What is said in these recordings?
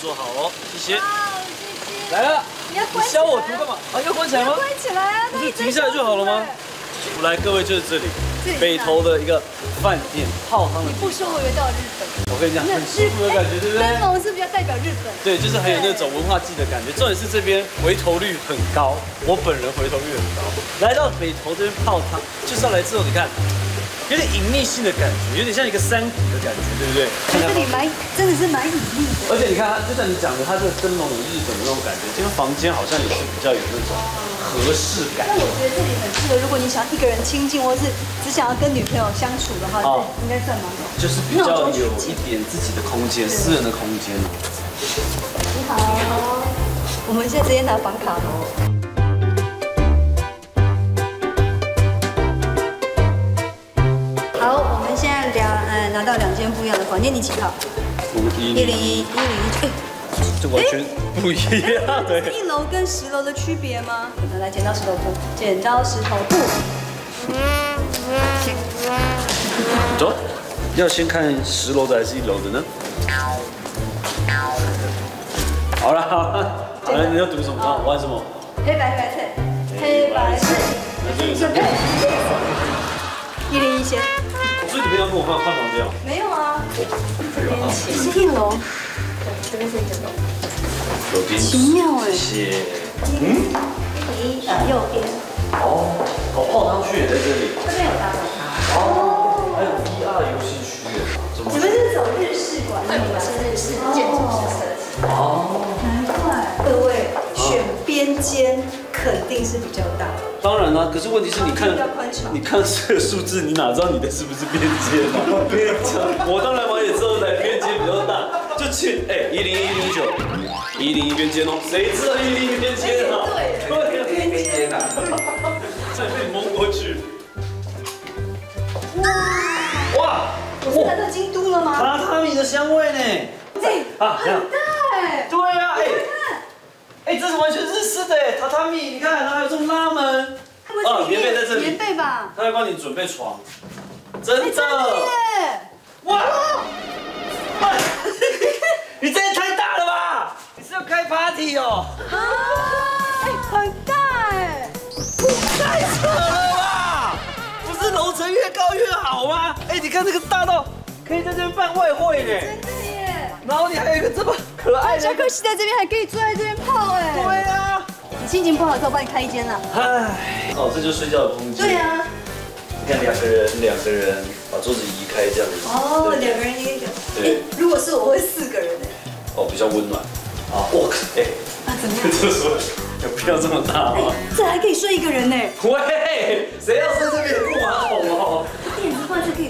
坐好哦，谢谢。来了，你要关起教来我读干嘛？啊，要关起来吗？关起来啊！不是停下来就好了吗？我来，各位就是这里，北投的一个饭店，泡汤的地不说我以为到日本。我跟你讲，很舒服的感觉，对不对？灯笼是比较代表日本。对，就是很有那种文化季的感觉。重点是这边回头率很高，我本人回头率很高。来到北投这边泡汤，就是要来之后，你看，有点隐秘性的感觉，有点像一个山谷的感觉，对不对？这里蛮真的是蛮隐秘的。而且你看它，就像你讲的，它这个灯笼有日本的那种感觉，这个房间好像也是比较有那种合适感那。我觉得这里很适合，如果你想一个人亲近，或是只想要跟女朋友相处的话，应该算蛮好。就是比较有一点自己的空间，私人的空间。你好，我们现在直接拿房卡喽。拿到两间不一样的房间，你几号？五一一零一、一零一，哎，这完全不一样，对。一楼跟十楼的区别吗？来剪刀石头布，剪刀石头布。走，要先看十楼的还是一楼的呢？好了，好了，好了，你要读什么？玩什么？黑白黑白菜，黑白菜，先配。一零一先。所以你们要跟我换换房间啊？没有啊，这边是一楼，对，这边是一楼。奇妙哎谢。嗯，一呃右边，哦，哦，泡汤区也在这里。这边有大澡堂。哦，还有 VR 游戏区耶，怎么你们是走日式馆，那你们是日式建筑师设计。哦，难怪各位选边间肯定是比较大。当然啦，可是问题是你看比较宽敞，你看这个数字，你哪知道你的是不是边间啊？边间，我当然我也知道在边界比较大，就去哎一零一零九，一零一边界哦，谁知道一零一边界啊？对对，边间啊，再被蒙过去。哇，哇，我是来到京都了吗？榻榻米的香味呢？哎，啊，这样很。大哎。对呀，哎看，哎，这是完全日式的哎，榻榻米，你看，然后还有这种拉门，哦棉被在这里棉被吧？他会帮你准备床，哎，真真的！哇！哇你这也太大了吧！你是要开 party 哦？啊，哎，很大哎。太扯了吧！不是楼层越高越好吗？哎，你看这个大到可以在这边办外汇呢，真的耶！然后你还有一个这么可爱的小可惜在这边还可以坐在这边泡哎。对啊。你心情不好的时候，我帮你开一间啦。唉，哦，这就是睡觉的空间。对。呀。你看两个人，两个人把桌子移开这样子。哦，对两个人一个。对哎，如果是我会四个人哎。哦，比较温暖。啊，我哎，那，怎么样？这厕所有必要这么大吗？这还可以睡一个人呢。喂，谁要睡这边有马桶哦？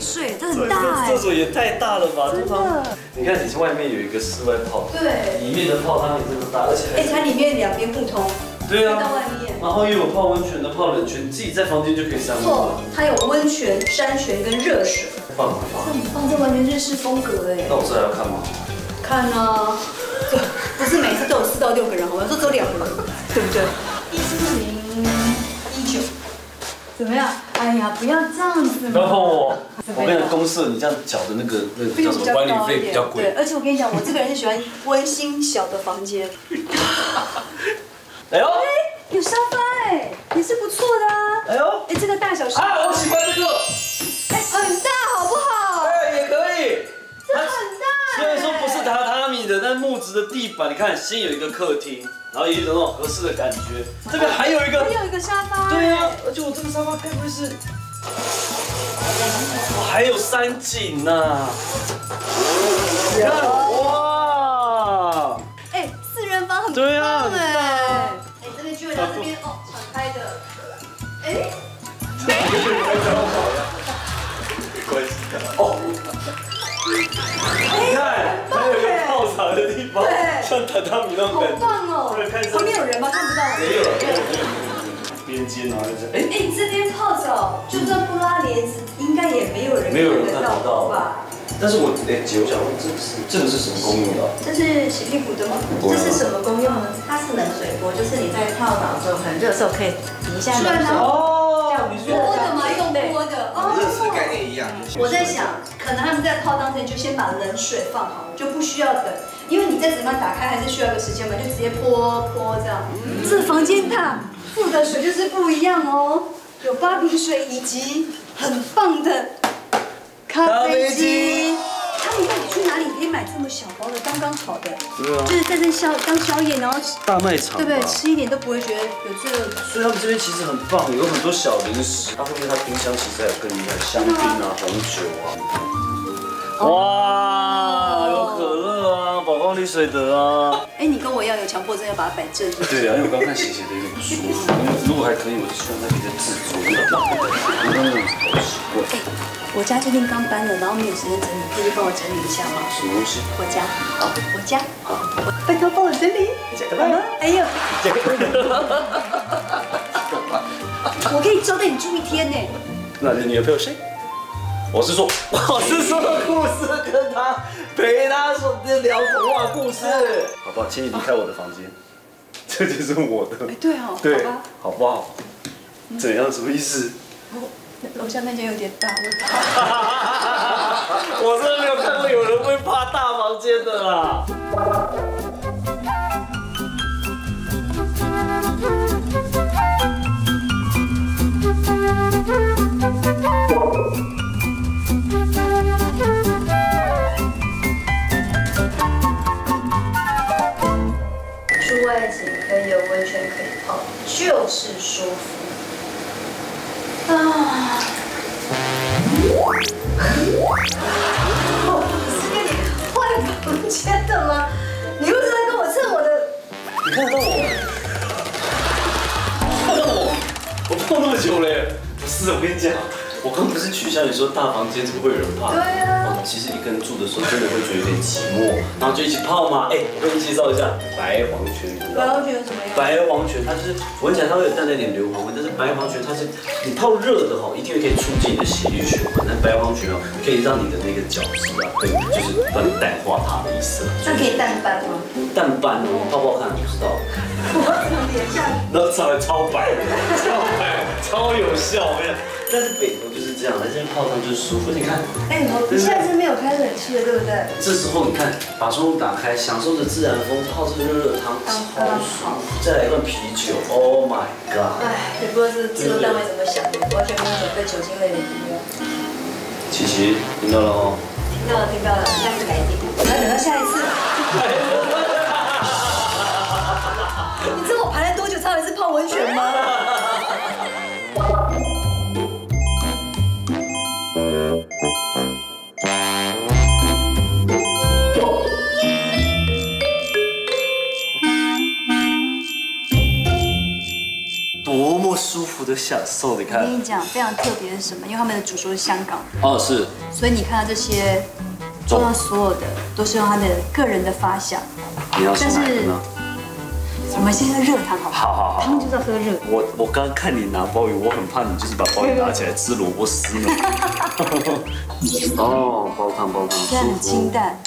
睡，这很大哎厕。所也太大了吧？真的。你看，你外面有一个室外泡，对。里面的泡汤也这么大，而且哎，还它里面两边不通，对啊，外面。然后又有泡温泉的、泡冷泉，自己在房间就可以上温错了，，它有温泉、山泉跟热水。放很棒。这很棒，这完全日式风格哎。那我这还要看吗？看啊，不是每次都有四到六个人，好吗？有时候只有两个人，对不对？一四零一九，怎么样？哎呀，不要这样子不要碰嘛。我！跟你讲，公社你这样缴的那个那个叫什么管理费比较对，贵。而且我跟你讲，我这个人是喜欢温馨小的房间。哎呦，有沙发哎，也是不错的啊。哎呦，地板，你看先有一个客厅，然后也有那种合适的感觉。这边还有一个还，有一个沙发。对啊，而且我这个沙发该不会是，我还有山景呐、你看，哇，哎，四人房很对啊棒哎。这边居然到这边哦，敞开的。哎，哦，像榻榻米那种好感觉。棒哦对看！旁边有人吗？看不到。没有，边间然后就是，哎，哎，这边泡澡就算不拉帘子，应该也没有人没有人看得到吧？但是我哎姐，我想问，这是这个是什么功用的啊？这是洗屁股的吗？这是什么功用呢？它是冷水锅，就是你在泡澡的时候很热的时候可以抵一下冷水。哦，你锅的吗？用锅的哦。热式概念一样。我在想，可能他们在泡当前就先把冷水放好，就不需要等因为你在怎么样打开还是需要一个时间嘛，就直接泼泼这样。这房间大，付的水就是不一样哦，有八瓶水以及很棒的咖啡机。他们到底去哪里可以买这么小包的，刚刚好的？对啊就是在这宵当宵夜，然后大卖场对不对？吃一点都不会觉得有罪恶感。所以他们这边其实很棒，有很多小零食。它后面他冰箱其实还有更厉害，香槟啊、红酒啊。哇，宝矿力水得啊。哎，你跟我一样有强迫症，要把它摆正。对啊，因为我刚看写写的有点不舒服。如果还可以，我就希望它可以再制作。刚刚我家最近刚搬了，然后没有时间整理，可以帮我整理一下吗？什么东西？我家，好，我家，好，拜托帮我整理。好吗？哎呀，我可以招待你住一天呢。那你女朋友谁？我是说，我是说故事跟他陪他说聊童话故事，好不好？请你离开我的房间，这就是我的。哎，对哦，对好不好？怎样？什么意思？哦楼下那间有点大，我 真的没有看过有人会怕大房间的啦。外景可以有温泉可以泡，就是舒服。啊。我是跟你换房间的吗？你不是在跟我蹭我的？你看得到我？看到我？我泡那么久嘞？不是，我跟你讲，我刚不是取笑你说大房间怎么会有人怕？对啊哦其实一个人住的时候真的会觉得有点寂寞，然后就一起泡嘛。哎，我跟你介绍一下白黄泉，你知道吗？觉得怎么样？白黄泉它就是闻起来它会有淡淡一点硫磺味，但是白黄泉它是你泡热的哈，一定会可以促进你的血液循环。但白黄泉哦，可以让你的那个角质啊，可以就是帮你淡化它的意思啊。那可以淡斑吗？淡斑哦，泡泡看就知道了。我脸上？然后超超白，超白，超有效，我跟你讲。但是北头就是这样，在这边泡汤就是舒服。你看，哎，我你现在是没有开冷气的，对不对？这时候你看，把窗户打开，享受着自然风，泡着热热汤，超舒服。再来一罐啤酒，Oh my god！哎，也不知道是制作单位怎么想的，完全没有准备酒精类的饮料。琪琪，听到了哦。听到了，听到了，下次改进。我要等到下一次。你知道我排了多久才有一次泡温泉吗？我。跟你讲，非常特别的是什么？因为他们的主厨是香港，哦，是。所以你看到这些，桌上所有的都是用他的个人的发想。你要吃但是？我们先喝热汤好不好好好汤就是要喝热。我我刚刚看你拿鲍鱼，我很怕你就是把鲍鱼拿起来吃萝卜丝呢。哦，煲汤煲汤，很清淡，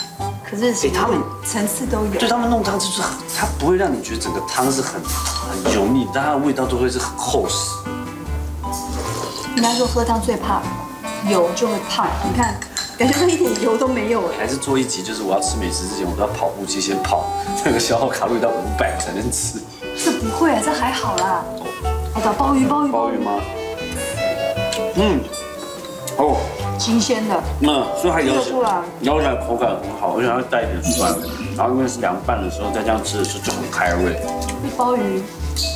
可是什哎他们层次都有。对他们弄汤就是很，它不会让你觉得整个汤是很很油腻，但它的味道都会是很厚实。人家说喝汤最怕油就会胖，你看，感觉说一点油都没有哎。还是做一集，就是我要吃美食之前，我都要跑步机先跑，那个消耗卡路里到五百才能吃。这不会啊，这还好啦。好的，鲍鱼，鲍鱼，鲍鱼吗？嗯，哦，新鲜的，嗯所以它咬起来咬起来口感很好，而且它会带一点酸，然后因为是凉拌的时候，再这样吃的时候就很开胃。鲍鱼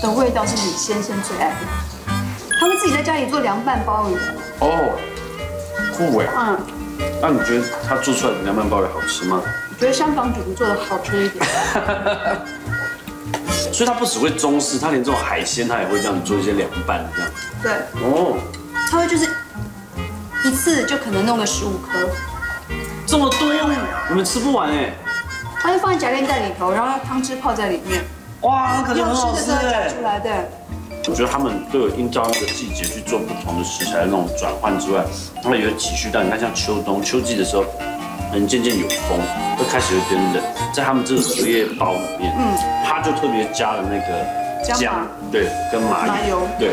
的味道是你先生最爱的。他们自己在家里做凉拌鲍鱼，哦，酷哎！嗯，那你觉得他做出来的凉拌鲍鱼好吃吗？我觉得香港主厨做的好吃一点。所以他不只会中式，他连这种海鲜他也会这样做一些凉拌这样。对，哦，他会就是一次就可能弄个十五颗，这么多，你们吃不完哎！他就放在夹链袋里头，然后让汤汁泡在里面，哇，那可能要很好吃哎出。来的。我觉得他们都有依照那个季节去做不同的食材的那种转换之外，他们有体恤到，你看像秋冬秋季的时候，人渐渐有风，会开始有点冷，在他们这个荷叶包里面，嗯，他就特别加了那个姜麻对，跟麻油，麻油对，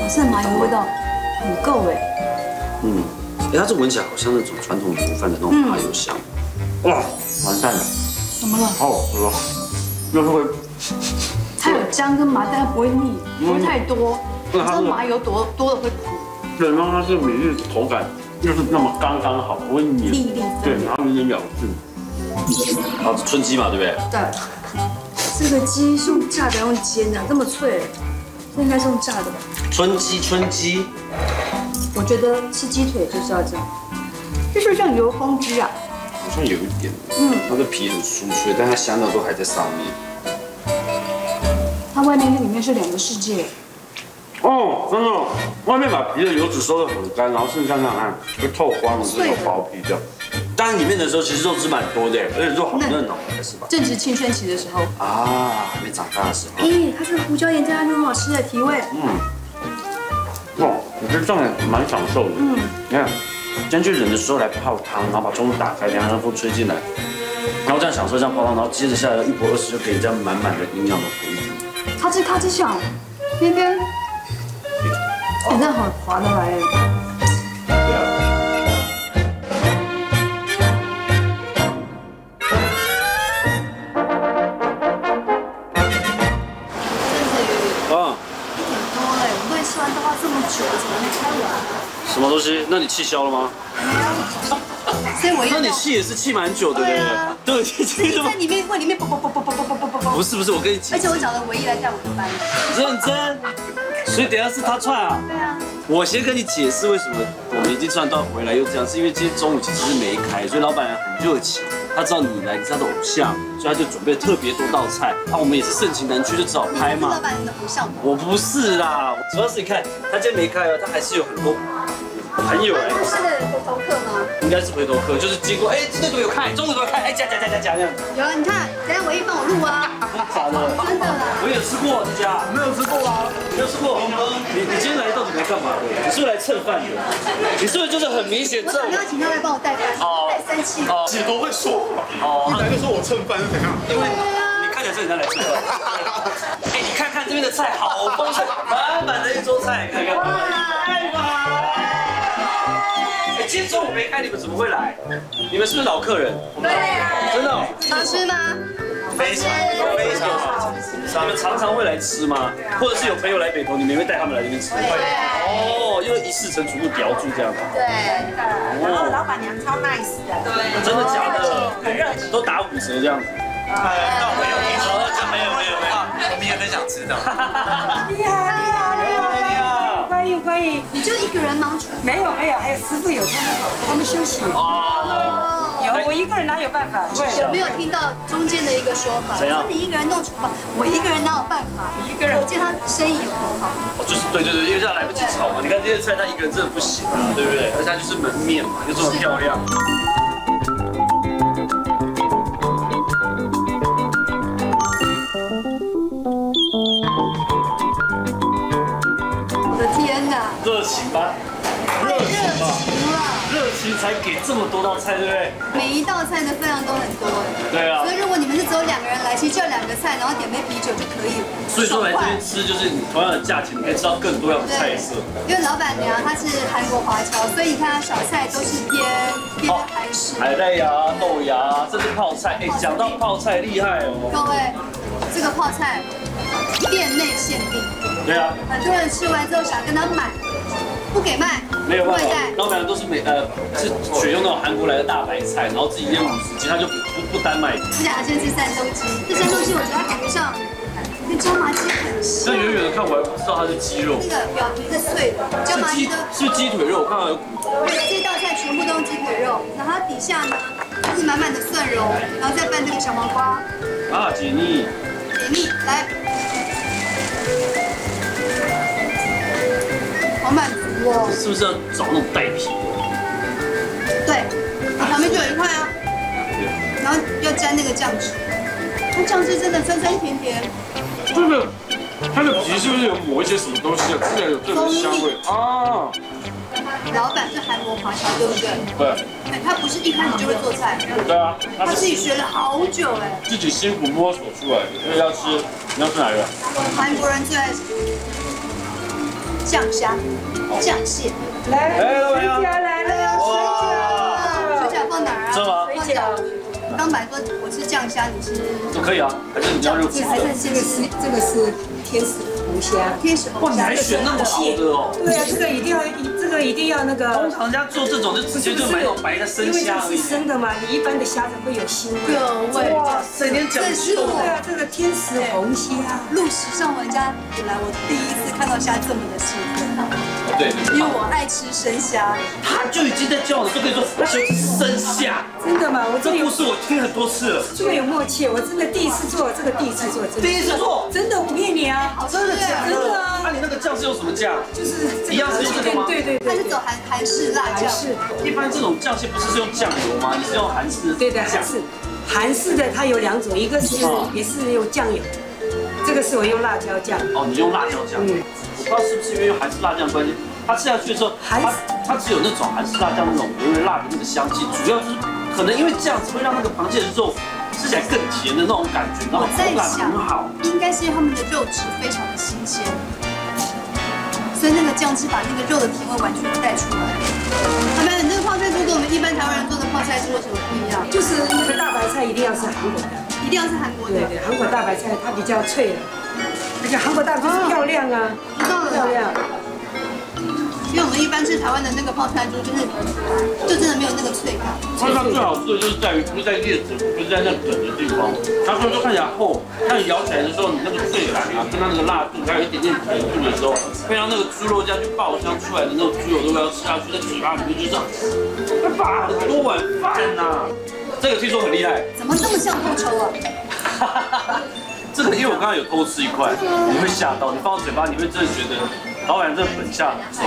哇，这麻油味道很够哎。嗯，哎，它这闻起来好像那种传统卤饭的那种麻油香，哇，完蛋了，怎么了？好好吃哦，就是会它有姜跟麻，但它不会腻，不会太多。你麻油多多了会苦，对，然后它是每日口感就是那么刚刚好，不会黏，粒粒对，分明。然后有点咬劲。好，春鸡嘛，对不对？对，这个鸡是用炸的，用煎的，这么脆，这应该是用炸的吧？春鸡，春鸡，我觉得吃鸡腿就是要这样，这是不是像油封鸡啊？好像有一点，嗯，它的皮很酥脆，但它香料都还在上面。它外面跟里面是两个世界。哦，真的，外面把皮的油脂收的很干，然后剩下那看就透光了这种薄皮这样。当然里面的时候其实肉汁蛮多的，而且肉好嫩哦，是吧？正值青春期的时候，啊，还没长大的时候。咦，它这个胡椒盐加上去很好吃的，提味。哇，我觉得这样也蛮享受的。嗯，你看，今天去冷的时候来泡汤，然后把中午打开，凉凉风吹进来，然后这样享受这样泡汤，然后接着下来一博二十就可以这样满满的营养的回补。咔吱咔吱响，边边，哎，那好划得来哎。啊，多嘞，我们吃完都要这么久，怎么没开完？什么东西？那你气消了吗？所以我一那你气也是气蛮久的，对不对啊对？气的吗己在？里面问里面啵啵啵啵啵啵啵啵啵啵，不是不是，我跟你讲而，且我找了唯一来带我的班。认真。所以等下是他串啊。对啊，我先跟你解释为什么我们已经串到回来又这样，是因为今天中午其实是没开，所以老板娘很热情，他知道你来，你是他的偶像，所以他就准备了特别多道菜。那，我们也是盛情难却，就只好拍嘛老。板的偶像？我不是啦，主要是你看他今天没开哦，他还是有很多朋友哎，他是回头客吗？应该是回头客，就是经过哎，这个都有看，中午都有看，哎加加加加加这样，有啊，你看，等下我一帮我录啊，假的。真的啦。我有吃过这家，没有吃过啊，没有吃过。你你今天来到底来干嘛的？你是不是来蹭饭的？你是不是就是很明显我打电话请他来帮我带班，哦太生气。哦姐都会说谎，哦一来就说我蹭饭是怎样？因为你看起来是人家来蹭饭。哎，你看看这边的菜好丰盛，满满的一桌菜，看看。没开，你们怎么会来？你们是不是老客人？对啊，真的哦。常吃吗？非常非常好吃。你们常常会来吃吗？或者是有朋友来北投，你们也会带他们来这边吃？哦，因为一试成主顾叼住这样子。对，然后老板娘超 nice 的，对，真的假的？很热情。都打五折这样子。哎那我没有听说，没有没有没有。我们也很想知道。厉害厉害厉害！迎欢迎！你就一个人忙出没有没有，还有师傅有他们他们休息。哦，有我一个人哪有办法？有没有听到中间的一个说法？怎样说你一个人弄厨房，我一个人哪有办法？一个人我见他生意有多好。哦就是对对对，因为这样来不及炒嘛。你看这些菜，他一个人真的不行啊，对不对？而且他就是门面嘛，又这么漂亮。情吧，太热情了！热情才给这么多道菜，对不对？每一道菜的分量都很多哎。对啊所。以如果你们是只有两个人来，其实叫两个菜，然后点杯啤酒就可以了。所以说来这边吃，就是你同样的价钱，你可以吃到更多样的菜色。因为老板娘她是韩国华侨，所以你看她小菜都是偏偏韩式。海带芽、豆芽，这是泡菜。哎，讲到泡菜厉害哦。各位，这个泡菜店内限定，对啊，很多人吃完之后想跟他买，不给卖，没有办法不会带，。老板娘都是每呃是选用那种韩国来的大白菜，然后自己腌五十斤，他就不不不单卖。我想先吃山东鸡，这山东鸡我觉得它感觉上跟椒麻鸡很像，但远远的看我还不知道它是鸡肉，那个表皮是脆的，椒麻是鸡鸡的。是鸡腿肉，我看到有骨头。这道菜全部都用鸡腿肉，然后它底下呢是满满的蒜蓉，然后再拌这个小黄瓜，啊，解腻。解腻，来，是不是要找那种带皮的？对，旁边就有一块啊，然后要沾那个酱汁，那酱汁真的酸酸甜甜，这个它的皮是不是有抹一些什么东西啊？自然有这种香味啊。老板是韩国华侨，对不对？对哎他不是一开始就会做菜，对啊，他自己学了好久哎。自己辛苦摸索出来的。所以要吃，你要吃哪个？韩国人最爱酱虾、酱蟹。来，水饺来了，水饺。水饺放哪儿啊？这吗放饺。说我吃酱虾，你吃都可以啊，还是你要肉还是这个是这个是天使天使红虾你还？选那么好的哦。对啊，这个一定要，这个一定要那个通。常人家做这种就直接就买那种白的生因为这个是虾而已。生的嘛，你一般的虾子会有腥味。各位，哇塞，连讲这是究对啊，这个天使红虾，陆时尚玩家以来，我第一次看到虾这么的兴因为我爱吃生虾。他就已经在叫我，就跟你说他喜欢吃生虾。真的吗？我这有这故事我听很多次了，这么有默契，我真的第一次做，这个第一次做，真的第一次做，真的，我不骗你啊，真的假真的啊。那你那个酱是用什么酱？就是这个。一样是用这个吗？对对对对，它是走韩韩式辣酱，韩式，一般这种酱蟹不是是用酱油吗？你是用韩式对的，酱？韩式，韩式的它有两种，一个是哦也是用酱油，这个是我用辣椒酱，哦，你用辣椒酱。嗯我不知道是不是因为用韩式辣酱的关系，它吃下去的时候，它它只有那种韩式辣酱那种微微辣的那个香气，主要就是可能因为这样子会让那个螃蟹的肉吃起来更甜的那种感觉，然后口感想很好。，应该是因为他们的肉质非常的新鲜，所以那个酱汁把那个肉的甜味完全带出来。阿白，你这个泡菜猪跟我们一般台湾人做的泡菜是有什么不一样？就是那个大白菜一定要是韩国的，一定要是韩国的对。对，韩国大白菜它比较脆了，而且韩国大白菜漂亮啊，漂亮。因为我们一般吃台湾的那个泡菜猪，就是就真的没有那个脆感。它它最好吃的就是在于不是在叶子，不是在那梗的地方，它虽然说看起来厚，但你咬起来的时候，你那个脆感啊，跟它那个辣度，还有一点点甜度的时候，配上那个猪肉酱去爆香出来的那种猪油都要吃下去，在嘴巴里面就是要把很多碗饭呐、这个听说很厉害，怎么这么像透抽啊？这个因为我刚刚有偷吃一块，你会吓到，你放到嘴巴，你会真的觉得老板这本下很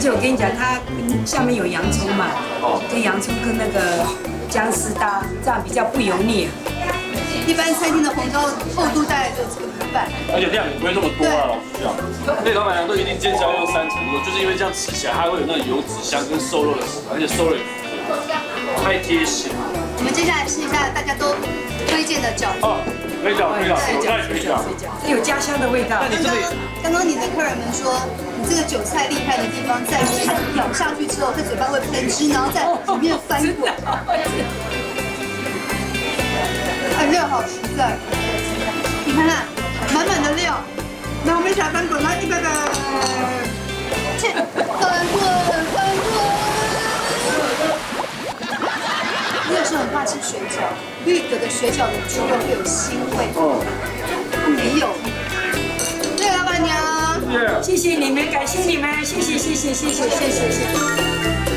且我跟你讲，它下面有洋葱嘛，哦。跟洋葱跟那个姜丝搭，这样比较不油腻。一般餐厅的红烧厚度大概就这个一半。而且量也不会那么多啊，老实讲。所以老板娘都一定坚持要用三层肉，就是因为这样吃起来它会有那个油脂香跟瘦肉的食感，而且瘦肉也太贴心了。我们接下来试一下大家都推荐的饺子。哦，可以讲，可以讲，我再可以讲。水饺，这有家乡的味道。刚刚刚刚你的客人们说，你这个韭菜厉害的地方在于它咬下去之后，在嘴巴会喷汁，然后在里面翻滚。哎，料好实在，你看看，满满的料，然后没起来翻滚，然后一百个，切，翻滚。我也是很怕吃水饺，绿格的水饺的猪肉会有腥味，哦，没有。对，老板娘。谢谢你们，感谢你们，谢谢谢谢谢谢谢谢谢谢。